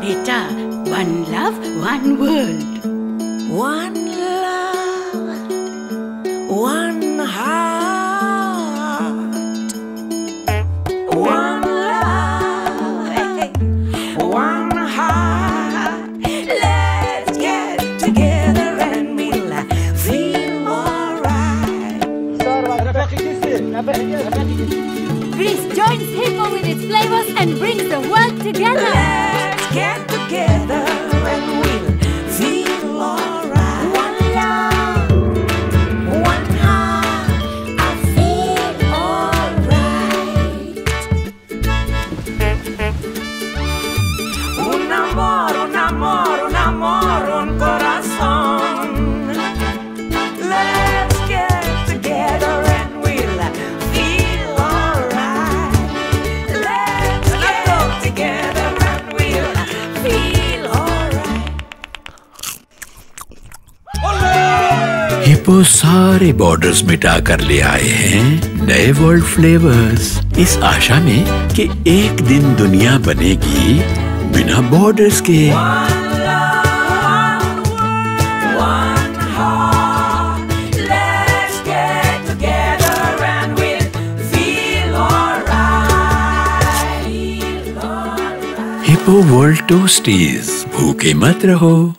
Beta, one love, one world. One Greece joins Hippo with its flavors and brings the world together. Let's get together and we'll feel alright. One love, one heart. I feel alright. Un amor, un amor, un amor, un corazón. हिप्पो सारे borders मिटा कर ले आए हैं नए world flavours इस आशा में कि एक दिन दुनिया बनेगी बिना बॉर्डर्स के। वर्ल्ड टोस्टीज भूखे मत रहो।